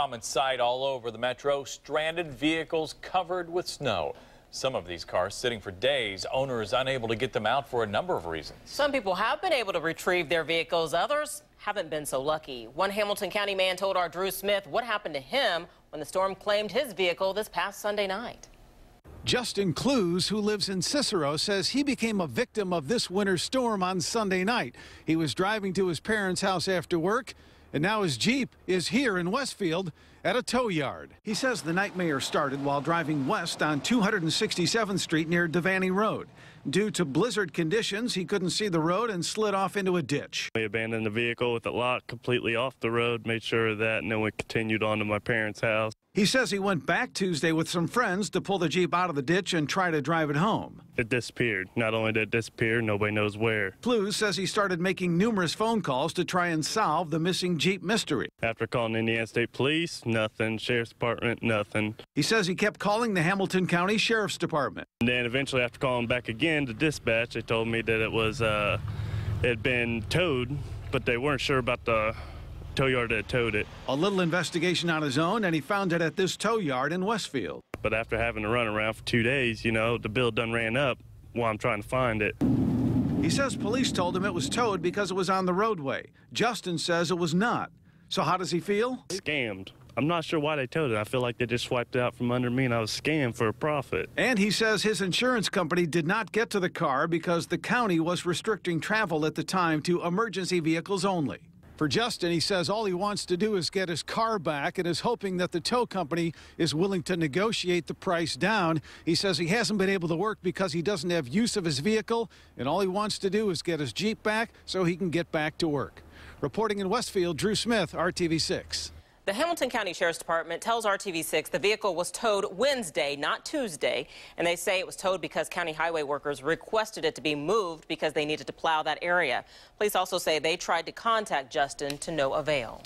Common sight all over the metro, stranded vehicles covered with snow. Some of these cars sitting for days. Owners unable to get them out for a number of reasons. Some people have been able to retrieve their vehicles. Others haven't been so lucky. One Hamilton County man told our Drew Smith what happened to him when the storm claimed his vehicle this past Sunday night. Justin Clues, who lives in Cicero, says he became a victim of this winter storm on Sunday night. He was driving to his parents' house after work, and now his Jeep is here in Westfield at a tow yard. He says the nightmare started while driving west on 267th Street near Devaney Road. Due to blizzard conditions, he couldn't see the road and slid off into a ditch. We abandoned the vehicle with it locked completely off the road, made sure of that, and then we continued on to my parents' house. He says he went back Tuesday with some friends to pull the Jeep out of the ditch and try to drive it home. It disappeared. Not only did it disappear, nobody knows where. Clues says he started making numerous phone calls to try and solve the missing Jeep mystery. After calling Indiana State Police, nothing. Sheriff's Department, nothing. He says he kept calling the Hamilton County Sheriff's Department. And then eventually, after calling back again to dispatch, they told me that it was uh, it had been towed, but they weren't sure about the tow yard that towed it. A little investigation on his own, and he found it at this tow yard in Westfield. But after having to run around for two days, you know, the bill done ran up while I'm trying to find it. He says police told him it was towed because it was on the roadway. Justin says it was not. So how does he feel? Scammed. I'm not sure why they towed it. I feel like they just swiped it out from under me and I was scammed for a profit. And he says his insurance company did not get to the car because the county was restricting travel at the time to emergency vehicles only. For Justin, he says all he wants to do is get his car back and is hoping that the tow company is willing to negotiate the price down. He says he hasn't been able to work because he doesn't have use of his vehicle, and all he wants to do is get his Jeep back so he can get back to work. Reporting in Westfield, Drew Smith, RTV6. The Hamilton County Sheriff's Department tells RTV6 the vehicle was towed Wednesday, not Tuesday, and they say it was towed because county highway workers requested it to be moved because they needed to plow that area. Police also say they tried to contact Justin to no avail.